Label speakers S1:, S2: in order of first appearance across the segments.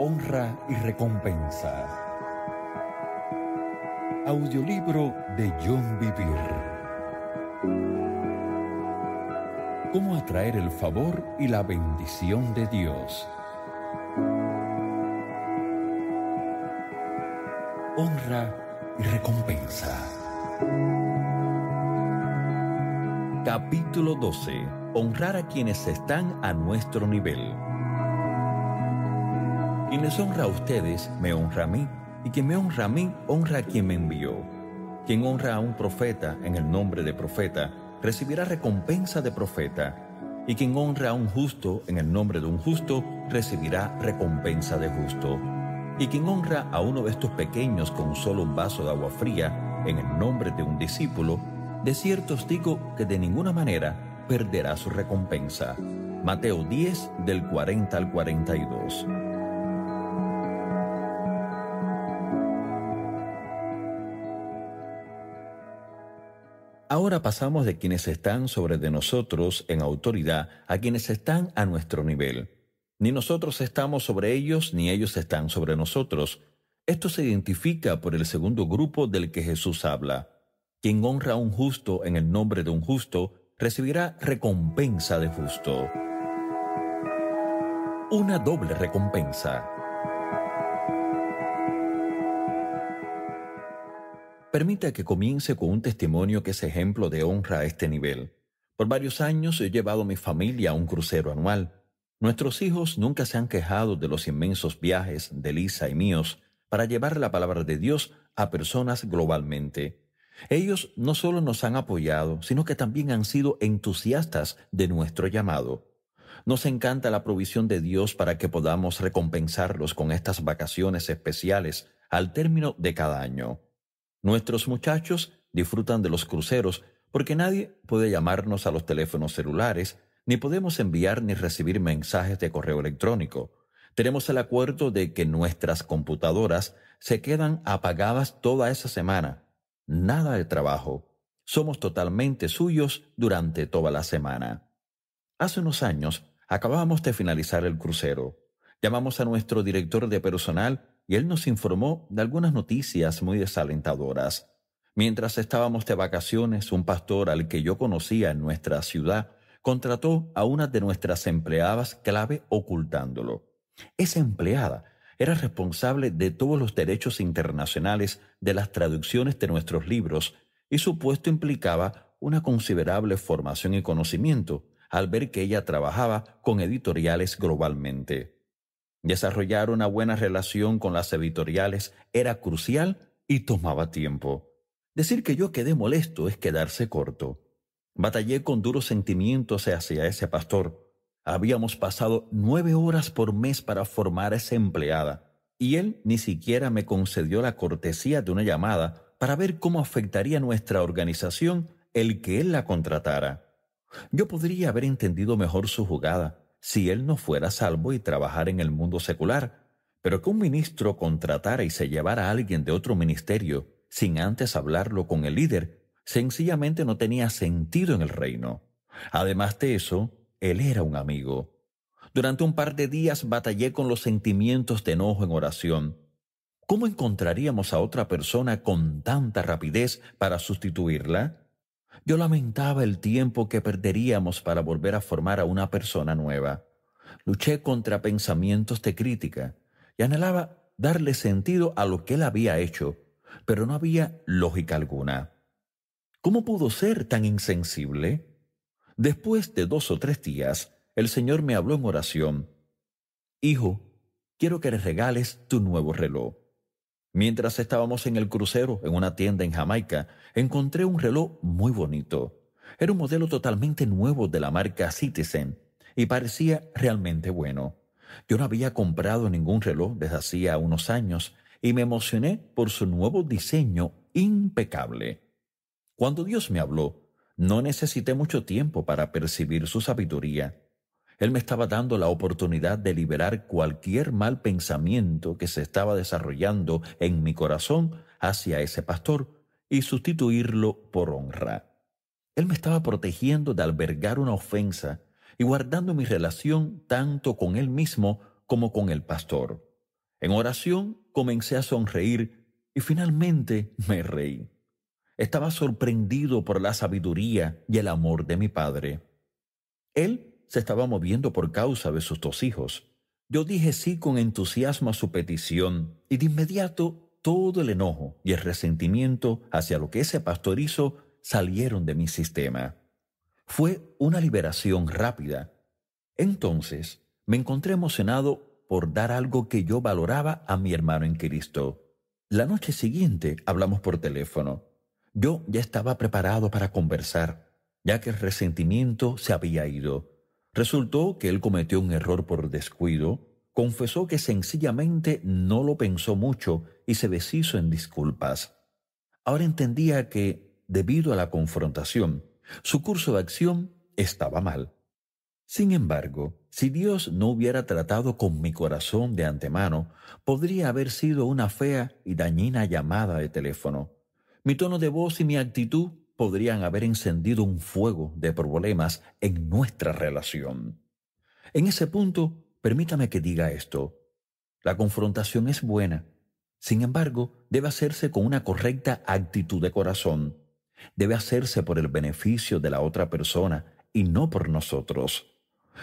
S1: honra y recompensa. Audiolibro de John Vivir. Cómo atraer el favor y la bendición de Dios. Honra y recompensa. Capítulo 12. Honrar a quienes están a nuestro nivel. Quien les honra a ustedes, me honra a mí, y quien me honra a mí, honra a quien me envió. Quien honra a un profeta en el nombre de profeta, recibirá recompensa de profeta, y quien honra a un justo en el nombre de un justo, recibirá recompensa de justo. Y quien honra a uno de estos pequeños con solo un vaso de agua fría en el nombre de un discípulo, de cierto os digo que de ninguna manera perderá su recompensa. Mateo 10 del 40 al 42. Ahora pasamos de quienes están sobre de nosotros en autoridad a quienes están a nuestro nivel. Ni nosotros estamos sobre ellos, ni ellos están sobre nosotros. Esto se identifica por el segundo grupo del que Jesús habla. Quien honra a un justo en el nombre de un justo, recibirá recompensa de justo. Una doble recompensa. Permita que comience con un testimonio que es ejemplo de honra a este nivel. Por varios años he llevado a mi familia a un crucero anual. Nuestros hijos nunca se han quejado de los inmensos viajes de Lisa y míos para llevar la palabra de Dios a personas globalmente. Ellos no solo nos han apoyado, sino que también han sido entusiastas de nuestro llamado. Nos encanta la provisión de Dios para que podamos recompensarlos con estas vacaciones especiales al término de cada año. Nuestros muchachos disfrutan de los cruceros porque nadie puede llamarnos a los teléfonos celulares, ni podemos enviar ni recibir mensajes de correo electrónico. Tenemos el acuerdo de que nuestras computadoras se quedan apagadas toda esa semana. Nada de trabajo. Somos totalmente suyos durante toda la semana. Hace unos años acabábamos de finalizar el crucero. Llamamos a nuestro director de personal y él nos informó de algunas noticias muy desalentadoras. Mientras estábamos de vacaciones, un pastor al que yo conocía en nuestra ciudad contrató a una de nuestras empleadas clave ocultándolo. Esa empleada era responsable de todos los derechos internacionales de las traducciones de nuestros libros y su puesto implicaba una considerable formación y conocimiento al ver que ella trabajaba con editoriales globalmente. Desarrollar una buena relación con las editoriales era crucial y tomaba tiempo. Decir que yo quedé molesto es quedarse corto. Batallé con duros sentimientos hacia ese pastor. Habíamos pasado nueve horas por mes para formar a esa empleada, y él ni siquiera me concedió la cortesía de una llamada para ver cómo afectaría nuestra organización el que él la contratara. Yo podría haber entendido mejor su jugada, si él no fuera salvo y trabajar en el mundo secular, pero que un ministro contratara y se llevara a alguien de otro ministerio sin antes hablarlo con el líder, sencillamente no tenía sentido en el reino. Además de eso, él era un amigo. Durante un par de días batallé con los sentimientos de enojo en oración. ¿Cómo encontraríamos a otra persona con tanta rapidez para sustituirla? Yo lamentaba el tiempo que perderíamos para volver a formar a una persona nueva. Luché contra pensamientos de crítica y anhelaba darle sentido a lo que él había hecho, pero no había lógica alguna. ¿Cómo pudo ser tan insensible? Después de dos o tres días, el Señor me habló en oración. Hijo, quiero que le regales tu nuevo reloj. Mientras estábamos en el crucero en una tienda en Jamaica, encontré un reloj muy bonito. Era un modelo totalmente nuevo de la marca Citizen y parecía realmente bueno. Yo no había comprado ningún reloj desde hacía unos años y me emocioné por su nuevo diseño impecable. Cuando Dios me habló, no necesité mucho tiempo para percibir su sabiduría. Él me estaba dando la oportunidad de liberar cualquier mal pensamiento que se estaba desarrollando en mi corazón hacia ese pastor y sustituirlo por honra. Él me estaba protegiendo de albergar una ofensa y guardando mi relación tanto con él mismo como con el pastor. En oración comencé a sonreír y finalmente me reí. Estaba sorprendido por la sabiduría y el amor de mi padre. Él se estaba moviendo por causa de sus dos hijos. Yo dije sí con entusiasmo a su petición y de inmediato todo el enojo y el resentimiento hacia lo que ese pastor hizo salieron de mi sistema. Fue una liberación rápida. Entonces me encontré emocionado por dar algo que yo valoraba a mi hermano en Cristo. La noche siguiente hablamos por teléfono. Yo ya estaba preparado para conversar, ya que el resentimiento se había ido. Resultó que él cometió un error por descuido, confesó que sencillamente no lo pensó mucho y se deshizo en disculpas. Ahora entendía que, debido a la confrontación, su curso de acción estaba mal. Sin embargo, si Dios no hubiera tratado con mi corazón de antemano, podría haber sido una fea y dañina llamada de teléfono. Mi tono de voz y mi actitud podrían haber encendido un fuego de problemas en nuestra relación. En ese punto, permítame que diga esto. La confrontación es buena, sin embargo, debe hacerse con una correcta actitud de corazón. Debe hacerse por el beneficio de la otra persona y no por nosotros.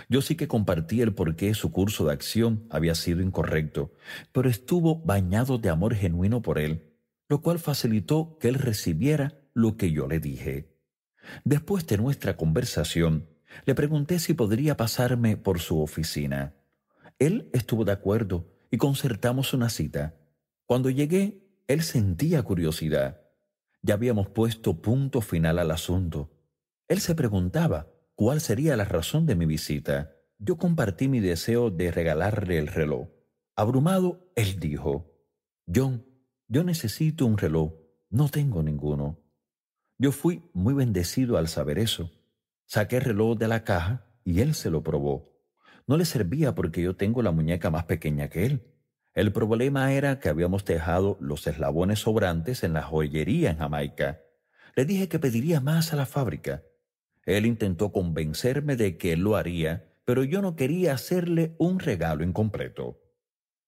S1: Yo sí que compartí el por qué su curso de acción había sido incorrecto, pero estuvo bañado de amor genuino por él, lo cual facilitó que él recibiera lo que yo le dije. Después de nuestra conversación, le pregunté si podría pasarme por su oficina. Él estuvo de acuerdo y concertamos una cita. Cuando llegué, él sentía curiosidad. Ya habíamos puesto punto final al asunto. Él se preguntaba cuál sería la razón de mi visita. Yo compartí mi deseo de regalarle el reloj. Abrumado, él dijo, John, yo necesito un reloj. No tengo ninguno. Yo fui muy bendecido al saber eso. Saqué el reloj de la caja y él se lo probó. No le servía porque yo tengo la muñeca más pequeña que él. El problema era que habíamos dejado los eslabones sobrantes en la joyería en Jamaica. Le dije que pediría más a la fábrica. Él intentó convencerme de que lo haría, pero yo no quería hacerle un regalo incompleto.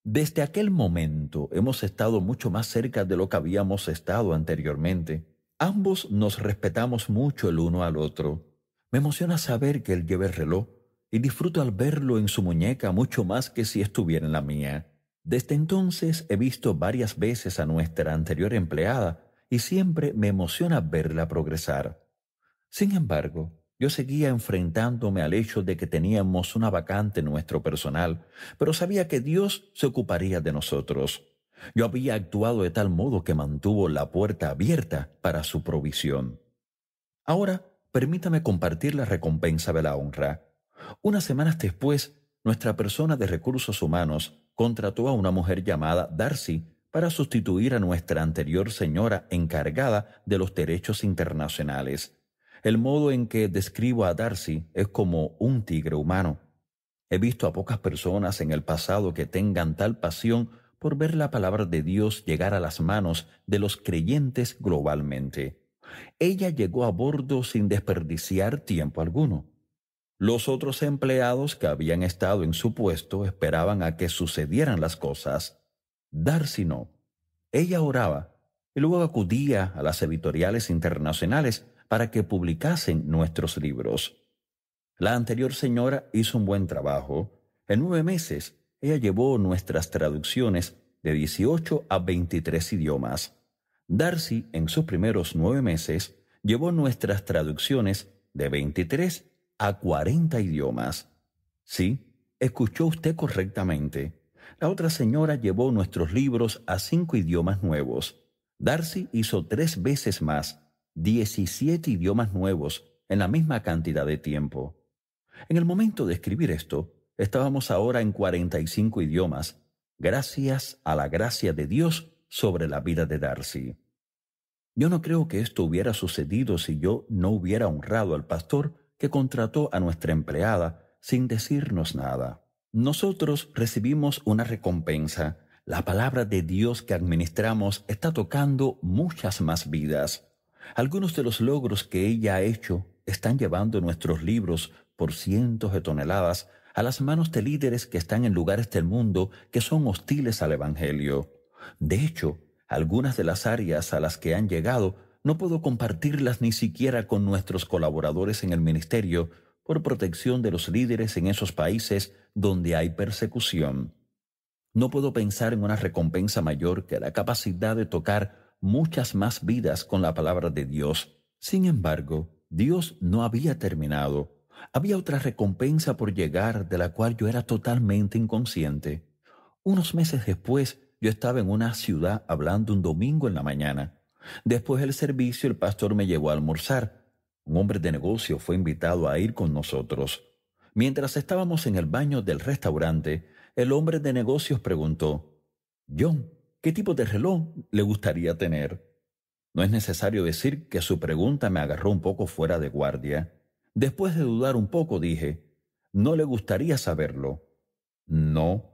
S1: Desde aquel momento hemos estado mucho más cerca de lo que habíamos estado anteriormente. Ambos nos respetamos mucho el uno al otro. Me emociona saber que él lleva el reloj y disfruto al verlo en su muñeca mucho más que si estuviera en la mía. Desde entonces he visto varias veces a nuestra anterior empleada y siempre me emociona verla progresar. Sin embargo, yo seguía enfrentándome al hecho de que teníamos una vacante en nuestro personal, pero sabía que Dios se ocuparía de nosotros. Yo había actuado de tal modo que mantuvo la puerta abierta para su provisión. Ahora, permítame compartir la recompensa de la honra. Unas semanas después, nuestra persona de recursos humanos contrató a una mujer llamada Darcy para sustituir a nuestra anterior señora encargada de los derechos internacionales. El modo en que describo a Darcy es como un tigre humano. He visto a pocas personas en el pasado que tengan tal pasión por ver la palabra de Dios llegar a las manos de los creyentes globalmente. Ella llegó a bordo sin desperdiciar tiempo alguno. Los otros empleados que habían estado en su puesto esperaban a que sucedieran las cosas. Darcy no. Ella oraba y luego acudía a las editoriales internacionales para que publicasen nuestros libros. La anterior señora hizo un buen trabajo. En nueve meses, ella llevó nuestras traducciones de 18 a 23 idiomas. Darcy, en sus primeros nueve meses, llevó nuestras traducciones de 23 a 40 idiomas. Sí, escuchó usted correctamente. La otra señora llevó nuestros libros a cinco idiomas nuevos. Darcy hizo tres veces más, 17 idiomas nuevos, en la misma cantidad de tiempo. En el momento de escribir esto, estábamos ahora en 45 idiomas, gracias a la gracia de Dios sobre la vida de Darcy. Yo no creo que esto hubiera sucedido si yo no hubiera honrado al pastor que contrató a nuestra empleada sin decirnos nada. Nosotros recibimos una recompensa. La palabra de Dios que administramos está tocando muchas más vidas. Algunos de los logros que ella ha hecho están llevando nuestros libros por cientos de toneladas a las manos de líderes que están en lugares del mundo que son hostiles al Evangelio. De hecho, algunas de las áreas a las que han llegado no puedo compartirlas ni siquiera con nuestros colaboradores en el ministerio por protección de los líderes en esos países donde hay persecución. No puedo pensar en una recompensa mayor que la capacidad de tocar muchas más vidas con la palabra de Dios. Sin embargo, Dios no había terminado. Había otra recompensa por llegar de la cual yo era totalmente inconsciente. Unos meses después, yo estaba en una ciudad hablando un domingo en la mañana. Después del servicio, el pastor me llevó a almorzar. Un hombre de negocio fue invitado a ir con nosotros. Mientras estábamos en el baño del restaurante, el hombre de negocios preguntó, John, ¿qué tipo de reloj le gustaría tener? No es necesario decir que su pregunta me agarró un poco fuera de guardia. Después de dudar un poco dije, no le gustaría saberlo. No,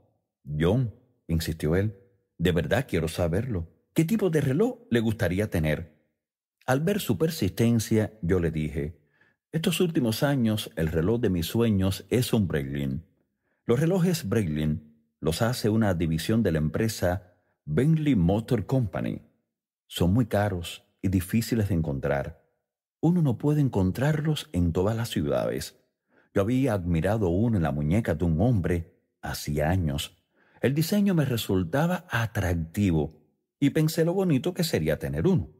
S1: John, insistió él, de verdad quiero saberlo. ¿Qué tipo de reloj le gustaría tener? Al ver su persistencia, yo le dije, estos últimos años el reloj de mis sueños es un Breitling. Los relojes Breitling los hace una división de la empresa Bentley Motor Company. Son muy caros y difíciles de encontrar uno no puede encontrarlos en todas las ciudades. Yo había admirado uno en la muñeca de un hombre hacía años. El diseño me resultaba atractivo y pensé lo bonito que sería tener uno.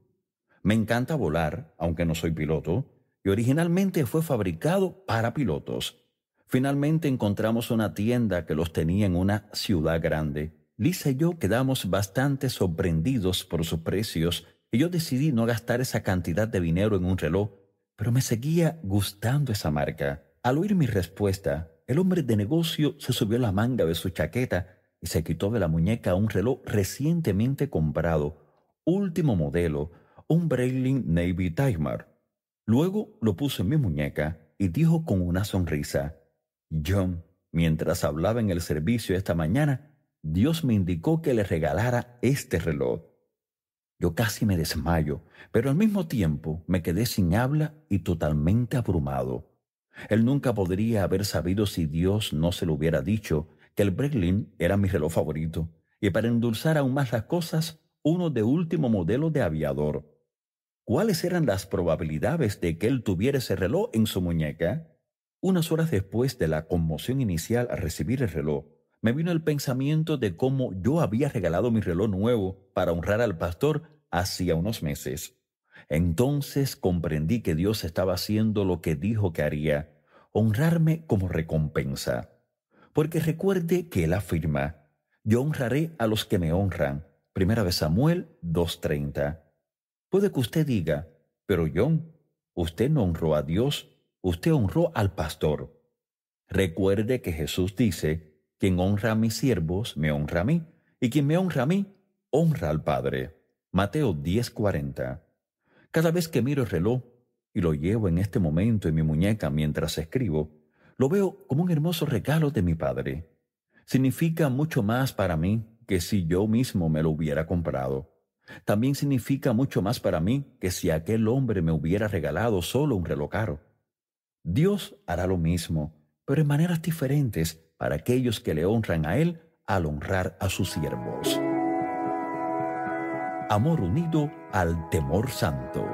S1: Me encanta volar, aunque no soy piloto, y originalmente fue fabricado para pilotos. Finalmente encontramos una tienda que los tenía en una ciudad grande. Lisa y yo quedamos bastante sorprendidos por sus precios y yo decidí no gastar esa cantidad de dinero en un reloj, pero me seguía gustando esa marca. Al oír mi respuesta, el hombre de negocio se subió la manga de su chaqueta y se quitó de la muñeca un reloj recientemente comprado, último modelo, un Breitling Navy Timer. Luego lo puso en mi muñeca y dijo con una sonrisa, John, mientras hablaba en el servicio esta mañana, Dios me indicó que le regalara este reloj. Yo casi me desmayo, pero al mismo tiempo me quedé sin habla y totalmente abrumado. Él nunca podría haber sabido si Dios no se lo hubiera dicho que el Breitling era mi reloj favorito y para endulzar aún más las cosas, uno de último modelo de aviador. ¿Cuáles eran las probabilidades de que él tuviera ese reloj en su muñeca? Unas horas después de la conmoción inicial al recibir el reloj, me vino el pensamiento de cómo yo había regalado mi reloj nuevo para honrar al pastor hacía unos meses. Entonces comprendí que Dios estaba haciendo lo que dijo que haría, honrarme como recompensa. Porque recuerde que Él afirma, yo honraré a los que me honran. Primera de Samuel 2.30. Puede que usted diga, pero John, usted no honró a Dios, usted honró al pastor. Recuerde que Jesús dice, quien honra a mis siervos, me honra a mí, y quien me honra a mí, honra al Padre. Mateo 10:40. Cada vez que miro el reloj, y lo llevo en este momento en mi muñeca mientras escribo, lo veo como un hermoso regalo de mi Padre. Significa mucho más para mí que si yo mismo me lo hubiera comprado. También significa mucho más para mí que si aquel hombre me hubiera regalado solo un reloj caro. Dios hará lo mismo, pero en maneras diferentes para aquellos que le honran a Él al honrar a sus siervos. Amor unido al temor santo.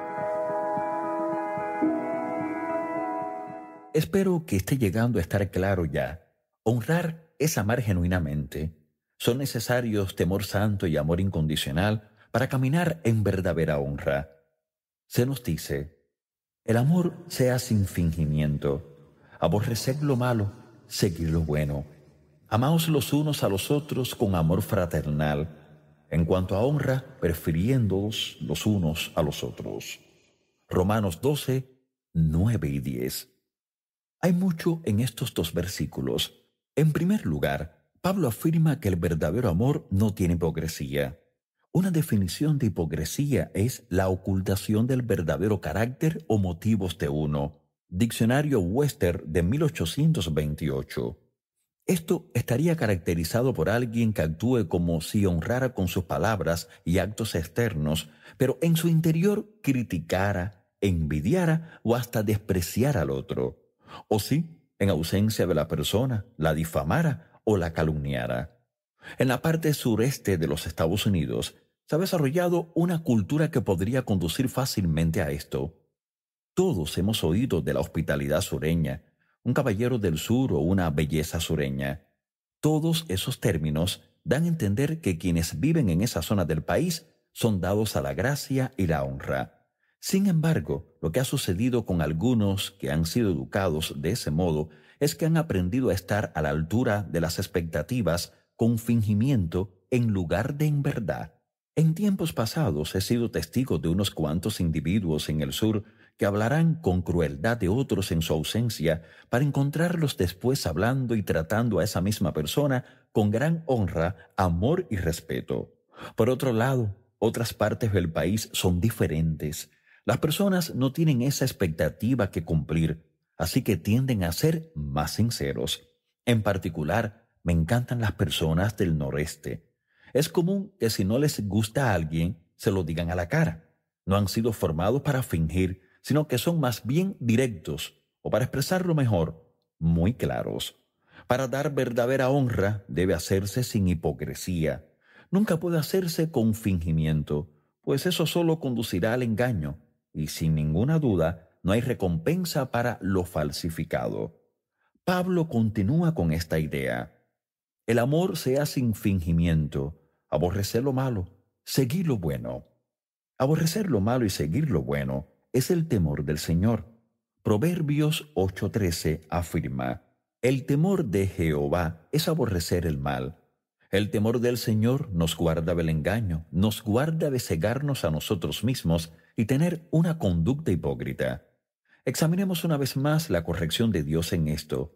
S1: Espero que esté llegando a estar claro ya. Honrar es amar genuinamente. Son necesarios temor santo y amor incondicional para caminar en verdadera honra. Se nos dice, el amor sea sin fingimiento, aborrecer lo malo seguir lo bueno. Amaos los unos a los otros con amor fraternal, en cuanto a honra, prefiriéndoos los unos a los otros. Romanos 12, 9 y 10. Hay mucho en estos dos versículos. En primer lugar, Pablo afirma que el verdadero amor no tiene hipocresía. Una definición de hipocresía es la ocultación del verdadero carácter o motivos de uno. Diccionario Wester de 1828. Esto estaría caracterizado por alguien que actúe como si honrara con sus palabras y actos externos, pero en su interior criticara, envidiara o hasta despreciara al otro. O sí, en ausencia de la persona, la difamara o la calumniara. En la parte sureste de los Estados Unidos se ha desarrollado una cultura que podría conducir fácilmente a esto. Todos hemos oído de la hospitalidad sureña, un caballero del sur o una belleza sureña. Todos esos términos dan a entender que quienes viven en esa zona del país son dados a la gracia y la honra. Sin embargo, lo que ha sucedido con algunos que han sido educados de ese modo es que han aprendido a estar a la altura de las expectativas con fingimiento en lugar de en verdad. En tiempos pasados he sido testigo de unos cuantos individuos en el sur que hablarán con crueldad de otros en su ausencia para encontrarlos después hablando y tratando a esa misma persona con gran honra, amor y respeto. Por otro lado, otras partes del país son diferentes. Las personas no tienen esa expectativa que cumplir, así que tienden a ser más sinceros. En particular, me encantan las personas del noreste. Es común que si no les gusta a alguien, se lo digan a la cara. No han sido formados para fingir, sino que son más bien directos, o para expresarlo mejor, muy claros. Para dar verdadera honra debe hacerse sin hipocresía. Nunca puede hacerse con fingimiento, pues eso solo conducirá al engaño, y sin ninguna duda no hay recompensa para lo falsificado. Pablo continúa con esta idea. El amor sea sin fingimiento, aborrecer lo malo, seguir lo bueno. Aborrecer lo malo y seguir lo bueno es el temor del Señor. Proverbios 8:13 afirma, El temor de Jehová es aborrecer el mal. El temor del Señor nos guarda del engaño, nos guarda de cegarnos a nosotros mismos y tener una conducta hipócrita. Examinemos una vez más la corrección de Dios en esto.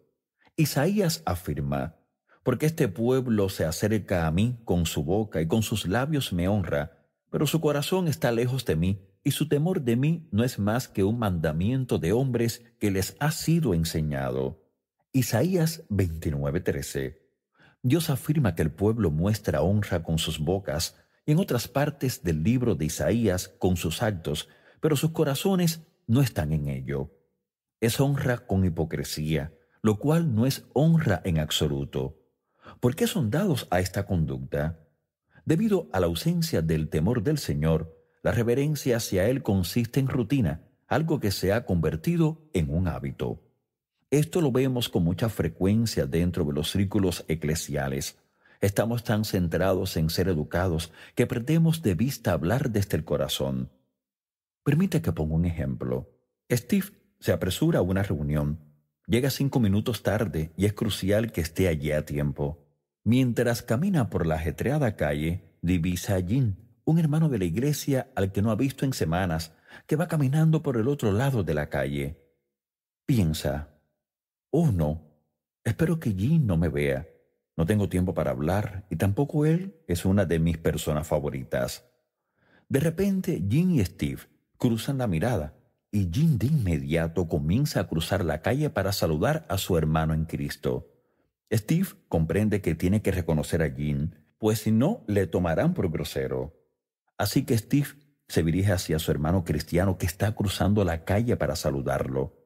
S1: Isaías afirma, porque este pueblo se acerca a mí con su boca y con sus labios me honra, pero su corazón está lejos de mí y su temor de mí no es más que un mandamiento de hombres que les ha sido enseñado. Isaías 29:13. Dios afirma que el pueblo muestra honra con sus bocas y en otras partes del libro de Isaías con sus actos, pero sus corazones no están en ello. Es honra con hipocresía, lo cual no es honra en absoluto. ¿Por qué son dados a esta conducta? Debido a la ausencia del temor del Señor, la reverencia hacia Él consiste en rutina, algo que se ha convertido en un hábito. Esto lo vemos con mucha frecuencia dentro de los círculos eclesiales. Estamos tan centrados en ser educados que perdemos de vista hablar desde el corazón. Permite que ponga un ejemplo. Steve se apresura a una reunión. Llega cinco minutos tarde y es crucial que esté allí a tiempo. Mientras camina por la ajetreada calle, divisa a Jean, un hermano de la iglesia al que no ha visto en semanas, que va caminando por el otro lado de la calle. Piensa, oh no, espero que Jean no me vea. No tengo tiempo para hablar y tampoco él es una de mis personas favoritas. De repente, Jean y Steve cruzan la mirada y Jean de inmediato comienza a cruzar la calle para saludar a su hermano en Cristo. Steve comprende que tiene que reconocer a Jean, pues si no, le tomarán por grosero. Así que Steve se dirige hacia su hermano cristiano que está cruzando la calle para saludarlo.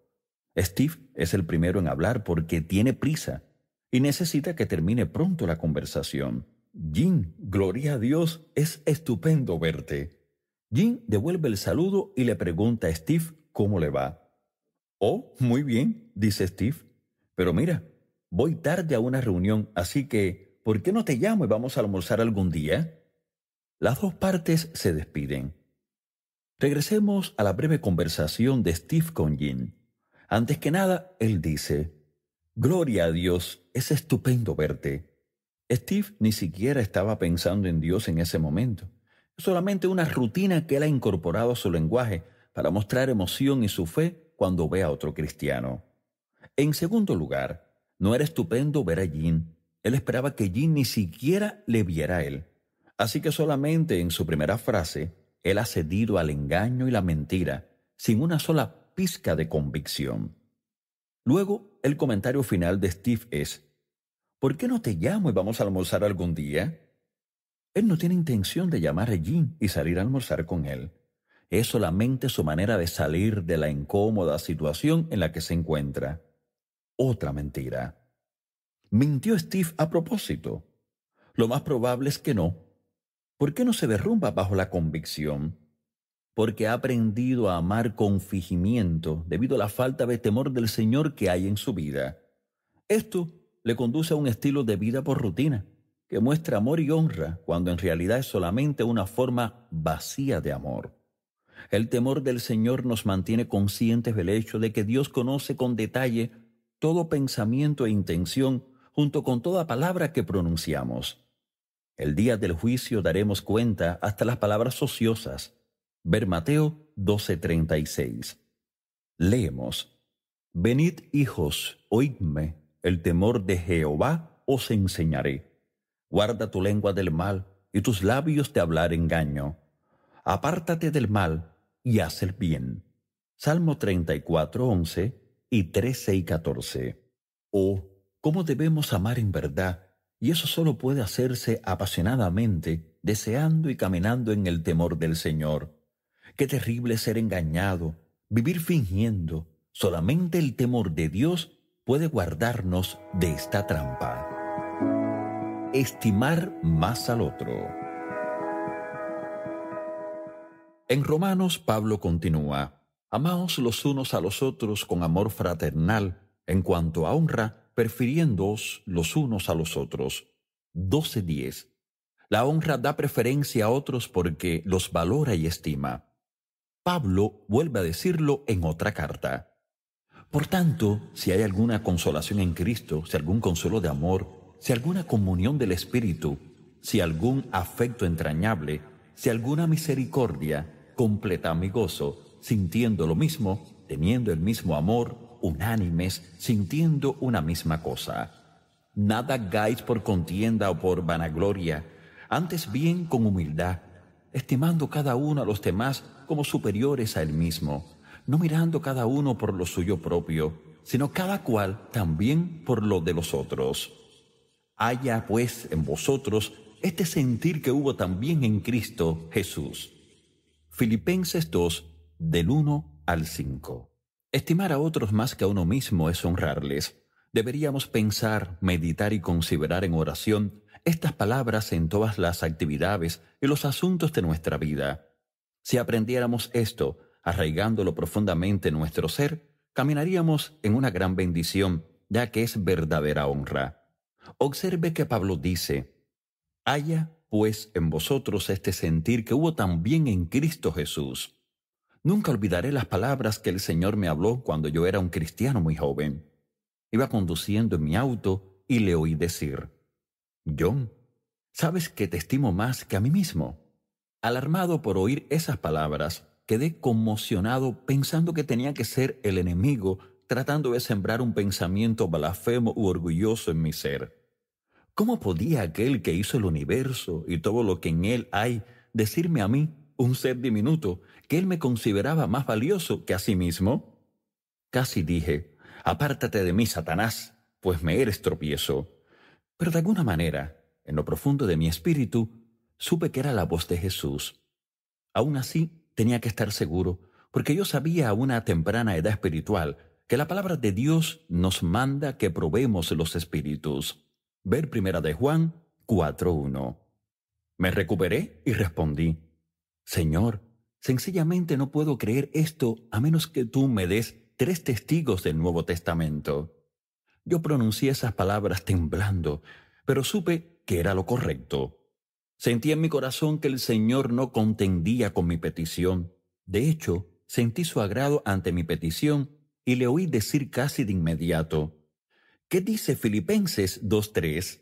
S1: Steve es el primero en hablar porque tiene prisa y necesita que termine pronto la conversación. Jean, gloria a Dios, es estupendo verte. Jean devuelve el saludo y le pregunta a Steve cómo le va. Oh, muy bien, dice Steve. Pero mira, voy tarde a una reunión, así que, ¿por qué no te llamo y vamos a almorzar algún día? Las dos partes se despiden. Regresemos a la breve conversación de Steve con Jean. Antes que nada, él dice, Gloria a Dios, es estupendo verte. Steve ni siquiera estaba pensando en Dios en ese momento. Es solamente una rutina que él ha incorporado a su lenguaje para mostrar emoción y su fe cuando ve a otro cristiano. En segundo lugar, no era estupendo ver a Jean. Él esperaba que Jean ni siquiera le viera a él. Así que solamente en su primera frase, él ha cedido al engaño y la mentira, sin una sola pizca de convicción. Luego, el comentario final de Steve es, ¿por qué no te llamo y vamos a almorzar algún día? Él no tiene intención de llamar a Jean y salir a almorzar con él. Es solamente su manera de salir de la incómoda situación en la que se encuentra. Otra mentira. ¿Mintió Steve a propósito? Lo más probable es que no. ¿Por qué no se derrumba bajo la convicción? Porque ha aprendido a amar con fingimiento debido a la falta de temor del Señor que hay en su vida. Esto le conduce a un estilo de vida por rutina, que muestra amor y honra cuando en realidad es solamente una forma vacía de amor. El temor del Señor nos mantiene conscientes del hecho de que Dios conoce con detalle todo pensamiento e intención junto con toda palabra que pronunciamos. El día del juicio daremos cuenta hasta las palabras ociosas. Ver Mateo 12:36. Leemos. Venid hijos, oídme, el temor de Jehová os enseñaré. Guarda tu lengua del mal y tus labios de hablar engaño. Apártate del mal y haz el bien. Salmo 34:11 y 13 y 14. Oh, cómo debemos amar en verdad y eso solo puede hacerse apasionadamente, deseando y caminando en el temor del Señor. Qué terrible ser engañado, vivir fingiendo. Solamente el temor de Dios puede guardarnos de esta trampa. Estimar más al otro. En Romanos Pablo continúa, Amaos los unos a los otros con amor fraternal, en cuanto a honra, prefiriéndoos los unos a los otros. 12.10. La honra da preferencia a otros porque los valora y estima. Pablo vuelve a decirlo en otra carta. Por tanto, si hay alguna consolación en Cristo, si algún consuelo de amor, si alguna comunión del Espíritu, si algún afecto entrañable, si alguna misericordia, completa mi gozo, sintiendo lo mismo, teniendo el mismo amor, unánimes, sintiendo una misma cosa. Nada hagáis por contienda o por vanagloria, antes bien con humildad, estimando cada uno a los demás como superiores a él mismo, no mirando cada uno por lo suyo propio, sino cada cual también por lo de los otros. Haya pues en vosotros este sentir que hubo también en Cristo Jesús. Filipenses 2, del 1 al 5. Estimar a otros más que a uno mismo es honrarles. Deberíamos pensar, meditar y considerar en oración estas palabras en todas las actividades y los asuntos de nuestra vida. Si aprendiéramos esto, arraigándolo profundamente en nuestro ser, caminaríamos en una gran bendición, ya que es verdadera honra. Observe que Pablo dice, Haya pues en vosotros este sentir que hubo también en Cristo Jesús Nunca olvidaré las palabras que el Señor me habló cuando yo era un cristiano muy joven. Iba conduciendo en mi auto y le oí decir, John, ¿sabes que te estimo más que a mí mismo? Alarmado por oír esas palabras, quedé conmocionado pensando que tenía que ser el enemigo tratando de sembrar un pensamiento blasfemo u orgulloso en mi ser. ¿Cómo podía aquel que hizo el universo y todo lo que en él hay decirme a mí un ser diminuto, que él me consideraba más valioso que a sí mismo? Casi dije, apártate de mí, Satanás, pues me eres tropiezo. Pero de alguna manera, en lo profundo de mi espíritu, supe que era la voz de Jesús. Aún así, tenía que estar seguro, porque yo sabía a una temprana edad espiritual que la palabra de Dios nos manda que probemos los espíritus. Ver primera de Juan 4.1. Me recuperé y respondí, Señor, sencillamente no puedo creer esto a menos que tú me des tres testigos del Nuevo Testamento. Yo pronuncié esas palabras temblando, pero supe que era lo correcto. Sentí en mi corazón que el Señor no contendía con mi petición. De hecho, sentí su agrado ante mi petición y le oí decir casi de inmediato, ¿qué dice Filipenses 2.3?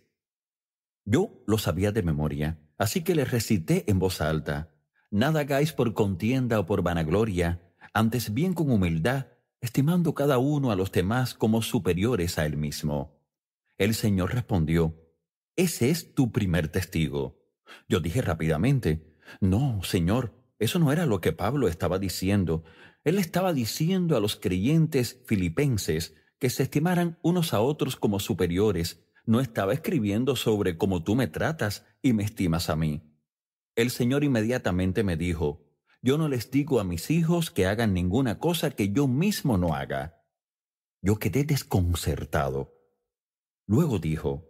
S1: Yo lo sabía de memoria, así que le recité en voz alta. Nada hagáis por contienda o por vanagloria, antes bien con humildad, estimando cada uno a los demás como superiores a él mismo. El Señor respondió, Ese es tu primer testigo. Yo dije rápidamente, No, Señor, eso no era lo que Pablo estaba diciendo. Él estaba diciendo a los creyentes filipenses que se estimaran unos a otros como superiores. No estaba escribiendo sobre cómo tú me tratas y me estimas a mí. El Señor inmediatamente me dijo, yo no les digo a mis hijos que hagan ninguna cosa que yo mismo no haga. Yo quedé desconcertado. Luego dijo,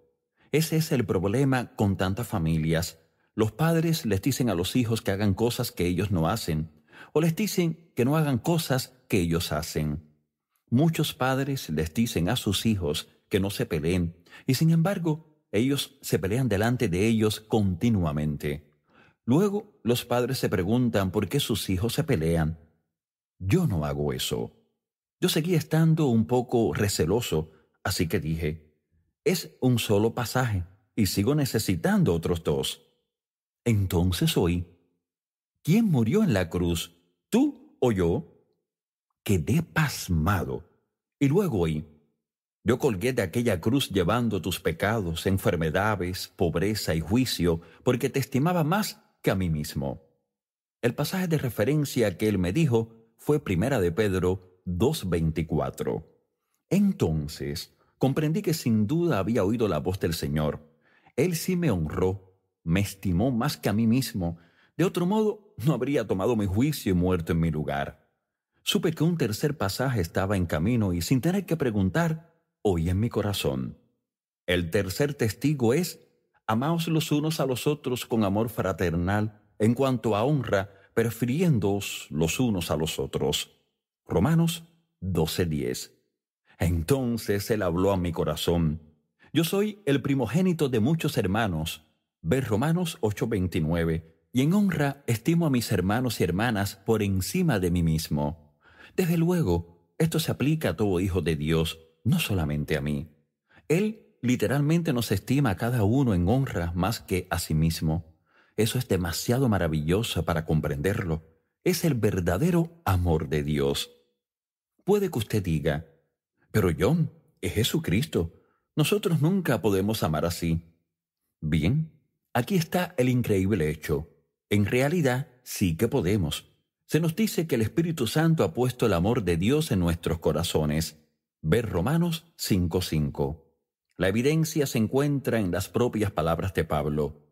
S1: ese es el problema con tantas familias. Los padres les dicen a los hijos que hagan cosas que ellos no hacen, o les dicen que no hagan cosas que ellos hacen. Muchos padres les dicen a sus hijos que no se peleen, y sin embargo, ellos se pelean delante de ellos continuamente. Luego los padres se preguntan por qué sus hijos se pelean. Yo no hago eso. Yo seguía estando un poco receloso, así que dije, es un solo pasaje y sigo necesitando otros dos. Entonces oí, ¿quién murió en la cruz? ¿Tú o yo? Quedé pasmado y luego oí, yo colgué de aquella cruz llevando tus pecados, enfermedades, pobreza y juicio, porque te estimaba más a mí mismo. El pasaje de referencia que él me dijo fue Primera de Pedro 2.24. Entonces comprendí que sin duda había oído la voz del Señor. Él sí me honró, me estimó más que a mí mismo. De otro modo, no habría tomado mi juicio y muerto en mi lugar. Supe que un tercer pasaje estaba en camino y sin tener que preguntar, hoy en mi corazón. El tercer testigo es, amaos los unos a los otros con amor fraternal, en cuanto a honra, prefiriéndoos los unos a los otros. Romanos 12:10. Entonces él habló a mi corazón. Yo soy el primogénito de muchos hermanos. Ver Romanos 8:29. Y en honra estimo a mis hermanos y hermanas por encima de mí mismo. Desde luego, esto se aplica a todo hijo de Dios, no solamente a mí. Él literalmente nos estima a cada uno en honra más que a sí mismo. Eso es demasiado maravilloso para comprenderlo. Es el verdadero amor de Dios. Puede que usted diga, pero John, es Jesucristo. Nosotros nunca podemos amar así. Bien, aquí está el increíble hecho. En realidad, sí que podemos. Se nos dice que el Espíritu Santo ha puesto el amor de Dios en nuestros corazones. Ver Romanos 5.5. La evidencia se encuentra en las propias palabras de Pablo.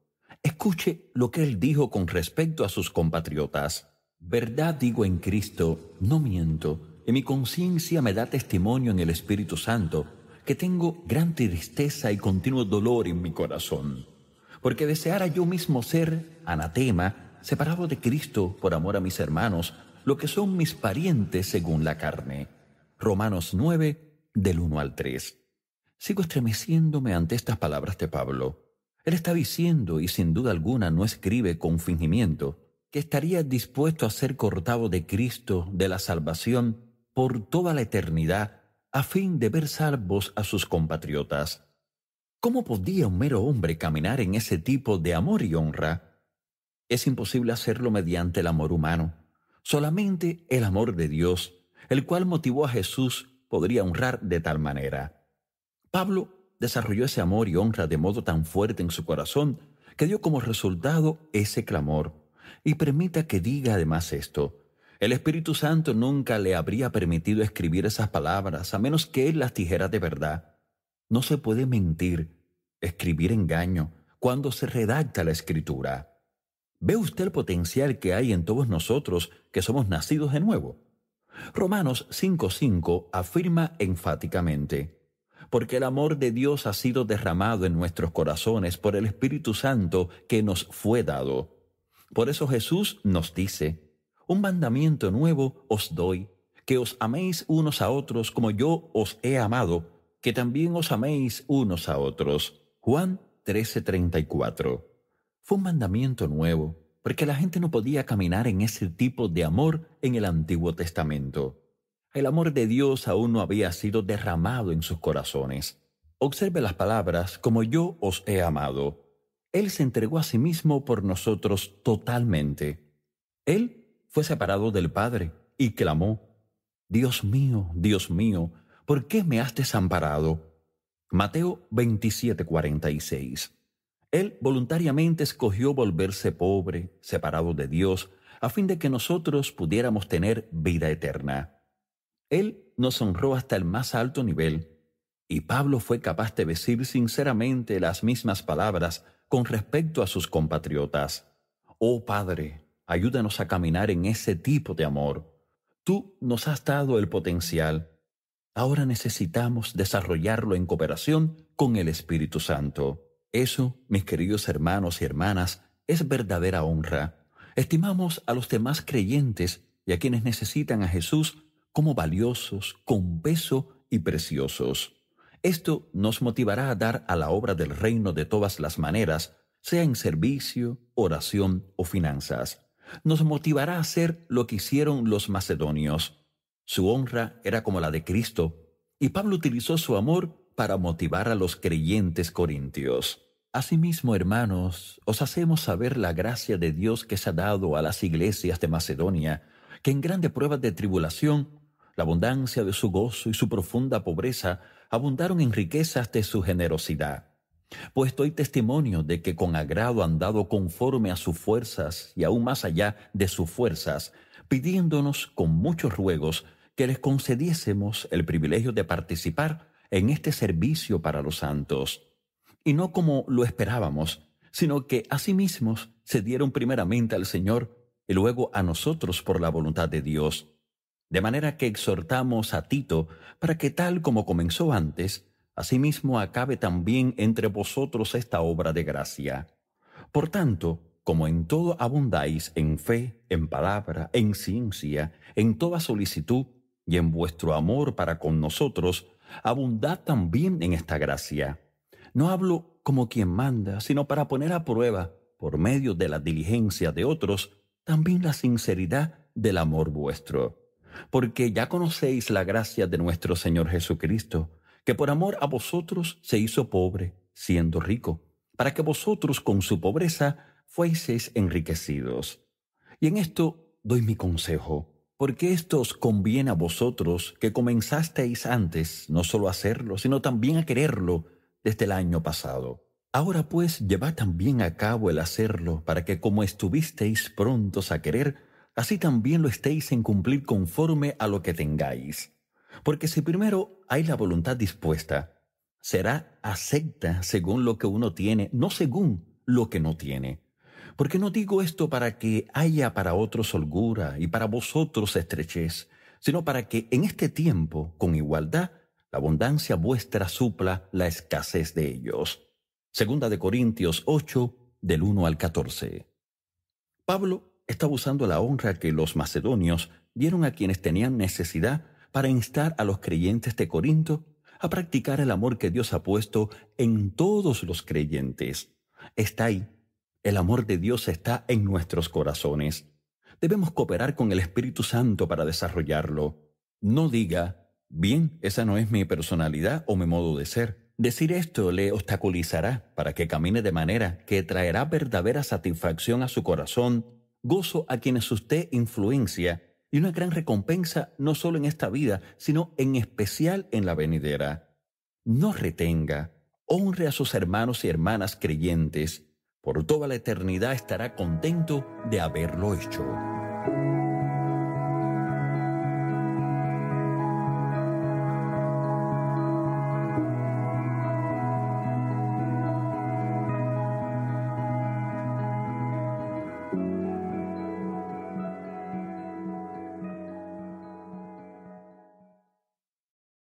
S1: Escuche lo que él dijo con respecto a sus compatriotas. Verdad digo en Cristo, no miento, y mi conciencia me da testimonio en el Espíritu Santo, que tengo gran tristeza y continuo dolor en mi corazón, porque deseara yo mismo ser anatema, separado de Cristo por amor a mis hermanos, lo que son mis parientes según la carne Romanos 9, del 1 al 3. Sigo estremeciéndome ante estas palabras de Pablo. Él está diciendo, y sin duda alguna no escribe con fingimiento, que estaría dispuesto a ser cortado de Cristo, de la salvación, por toda la eternidad, a fin de ver salvos a sus compatriotas. ¿Cómo podía un mero hombre caminar en ese tipo de amor y honra? Es imposible hacerlo mediante el amor humano. Solamente el amor de Dios el cual motivó a Jesús podría honrar de tal manera. Pablo desarrolló ese amor y honra de modo tan fuerte en su corazón que dio como resultado ese clamor. Y permita que diga además esto. El Espíritu Santo nunca le habría permitido escribir esas palabras a menos que él las dijera de verdad. No se puede mentir, escribir engaño, cuando se redacta la escritura. ¿Ve usted el potencial que hay en todos nosotros que somos nacidos de nuevo? Romanos 5.5 afirma enfáticamente, porque el amor de Dios ha sido derramado en nuestros corazones por el Espíritu Santo que nos fue dado. Por eso Jesús nos dice, un mandamiento nuevo os doy, que os améis unos a otros como yo os he amado, que también os améis unos a otros. Juan 13:34. Fue un mandamiento nuevo porque la gente no podía caminar en ese tipo de amor en el Antiguo Testamento. El amor de Dios aún no había sido derramado en sus corazones. Observe las palabras como yo os he amado. Él se entregó a sí mismo por nosotros totalmente. Él fue separado del Padre y clamó, Dios mío, Dios mío, ¿por qué me has desamparado? Mateo 27:46 él voluntariamente escogió volverse pobre, separado de Dios, a fin de que nosotros pudiéramos tener vida eterna. Él nos honró hasta el más alto nivel, y Pablo fue capaz de decir sinceramente las mismas palabras con respecto a sus compatriotas. Oh Padre, ayúdanos a caminar en ese tipo de amor. Tú nos has dado el potencial. Ahora necesitamos desarrollarlo en cooperación con el Espíritu Santo. Eso, mis queridos hermanos y hermanas, es verdadera honra. Estimamos a los demás creyentes y a quienes necesitan a Jesús como valiosos, con peso y preciosos. Esto nos motivará a dar a la obra del reino de todas las maneras, sea en servicio, oración o finanzas. Nos motivará a hacer lo que hicieron los macedonios. Su honra era como la de Cristo, y Pablo utilizó su amor para motivar a los creyentes corintios. Asimismo, hermanos, os hacemos saber la gracia de Dios que se ha dado a las iglesias de Macedonia, que en grandes pruebas de tribulación, la abundancia de su gozo y su profunda pobreza abundaron en riquezas de su generosidad. Pues doy testimonio de que con agrado han dado conforme a sus fuerzas y aún más allá de sus fuerzas, pidiéndonos con muchos ruegos que les concediésemos el privilegio de participar en este servicio para los santos. Y no como lo esperábamos, sino que asimismo se dieron primeramente al Señor y luego a nosotros por la voluntad de Dios. De manera que exhortamos a Tito para que tal como comenzó antes, asimismo acabe también entre vosotros esta obra de gracia. Por tanto, como en todo abundáis en fe, en palabra, en ciencia, en toda solicitud y en vuestro amor para con nosotros, abundad también en esta gracia. No hablo como quien manda, sino para poner a prueba, por medio de la diligencia de otros, también la sinceridad del amor vuestro. Porque ya conocéis la gracia de nuestro Señor Jesucristo, que por amor a vosotros se hizo pobre, siendo rico, para que vosotros con su pobreza fueseis enriquecidos. Y en esto doy mi consejo, porque esto os conviene a vosotros que comenzasteis antes no solo a hacerlo, sino también a quererlo desde el año pasado. Ahora pues llevad también a cabo el hacerlo, para que como estuvisteis prontos a querer, así también lo estéis en cumplir conforme a lo que tengáis. Porque si primero hay la voluntad dispuesta, será acepta según lo que uno tiene, no según lo que no tiene. Porque no digo esto para que haya para otros holgura y para vosotros estrechez, sino para que en este tiempo, con igualdad, la abundancia vuestra supla la escasez de ellos. Segunda de Corintios 8, del 1 al 14. Pablo está usando la honra que los macedonios dieron a quienes tenían necesidad para instar a los creyentes de Corinto a practicar el amor que Dios ha puesto en todos los creyentes. Está ahí. El amor de Dios está en nuestros corazones. Debemos cooperar con el Espíritu Santo para desarrollarlo. No diga, bien, esa no es mi personalidad o mi modo de ser. Decir esto le obstaculizará para que camine de manera que traerá verdadera satisfacción a su corazón, gozo a quienes usted influencia y una gran recompensa no solo en esta vida, sino en especial en la venidera. No retenga, honre a sus hermanos y hermanas creyentes, por toda la eternidad estará contento de haberlo hecho.